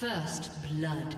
First blood.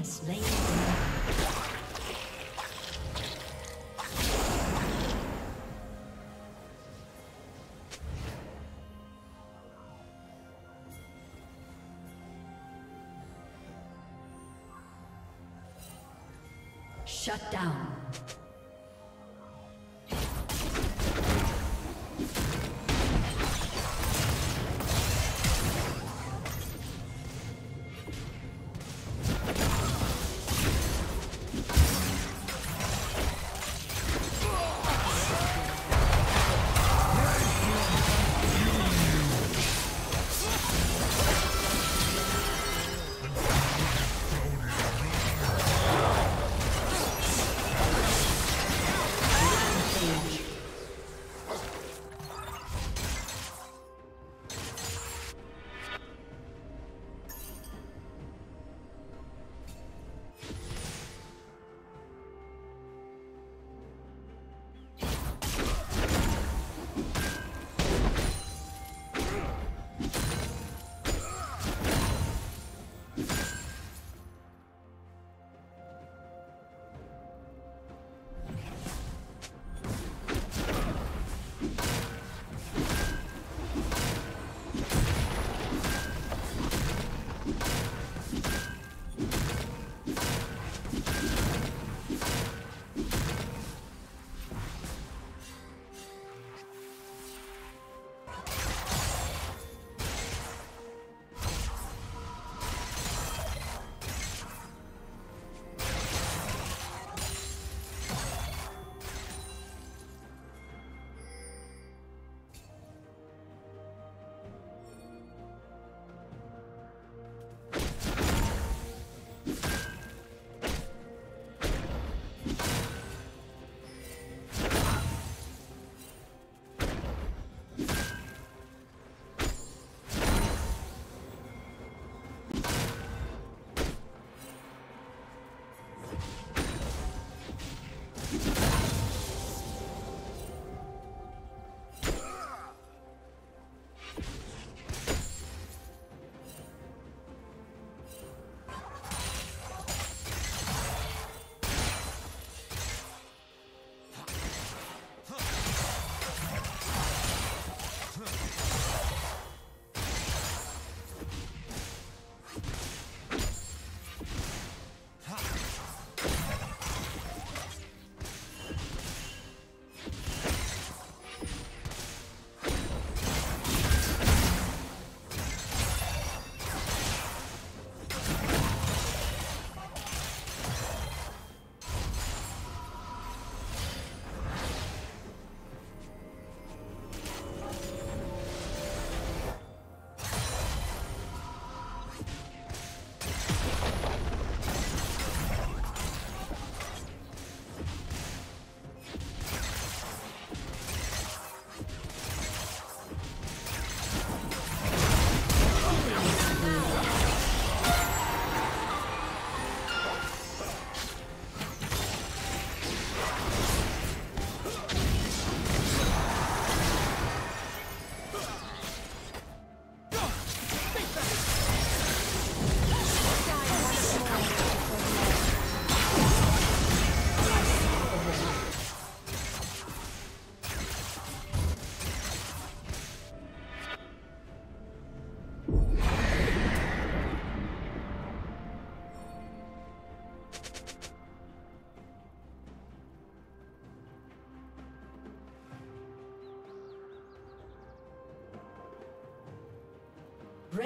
Has slain Shut down.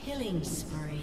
Killing spree.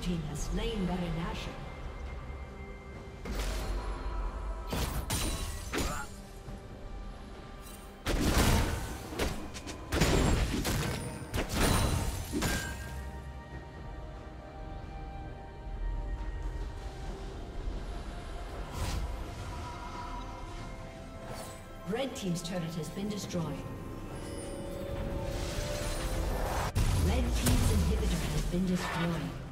Team has slain Baron Nashor. Red Team's turret has been destroyed. Red Team's inhibitor has been destroyed.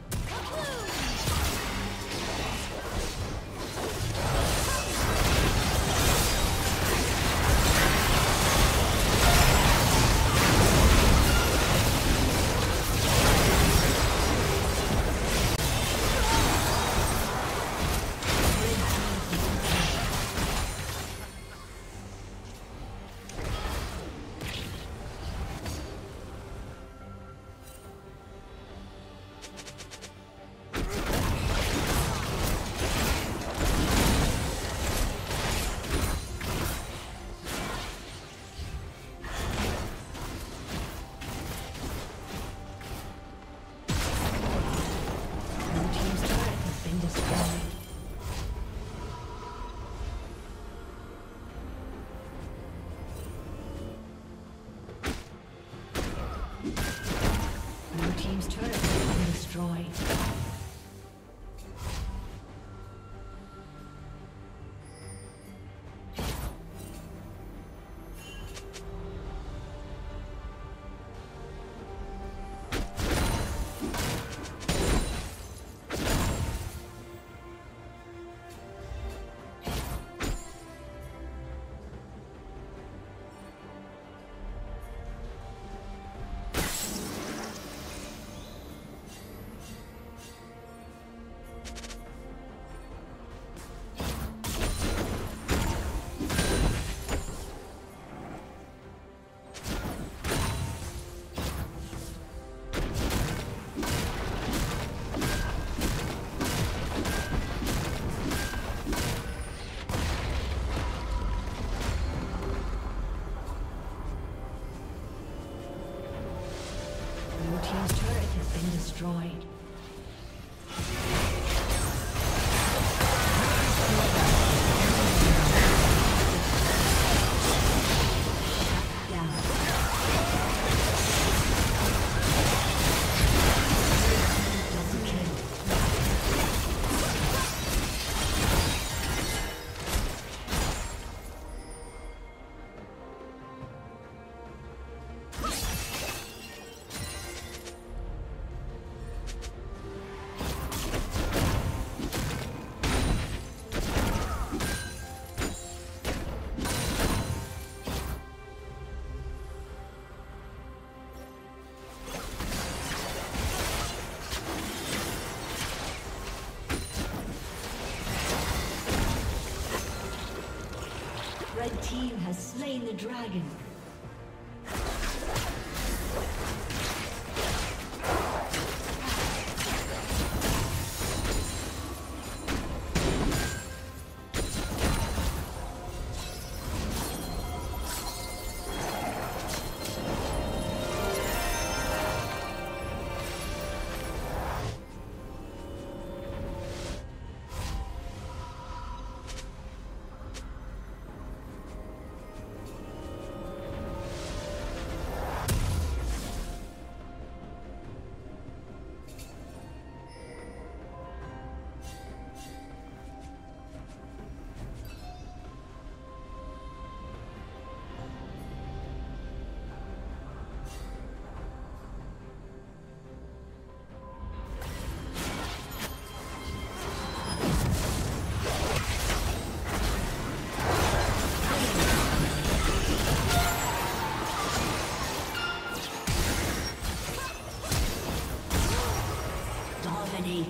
Slain the dragon.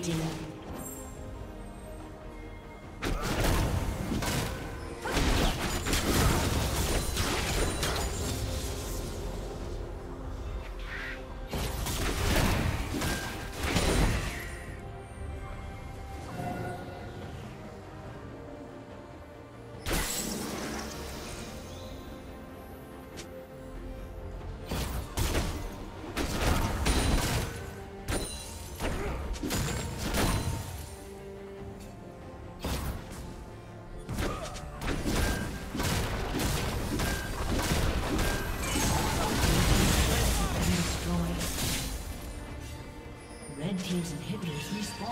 Dominating.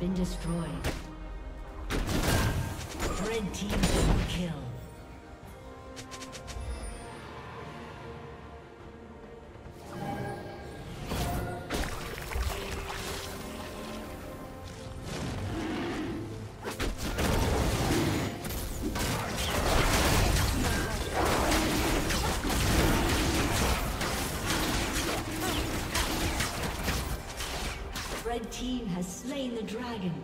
Been destroyed. Red Team kill. Slain the dragon.